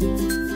Música